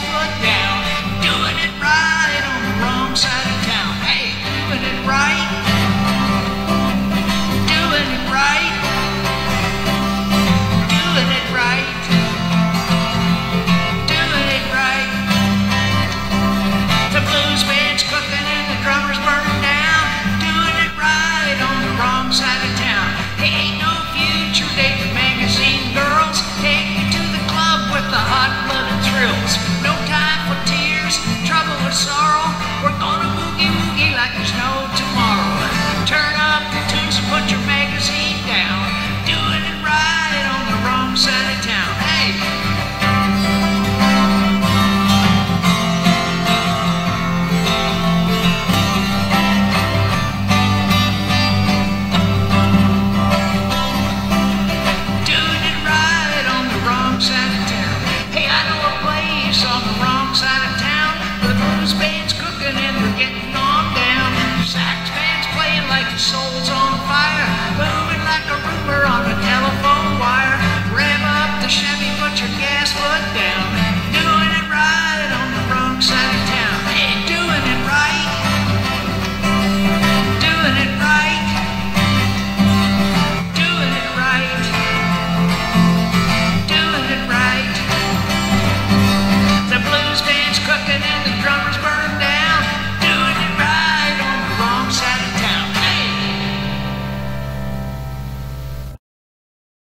good now. Like your soul's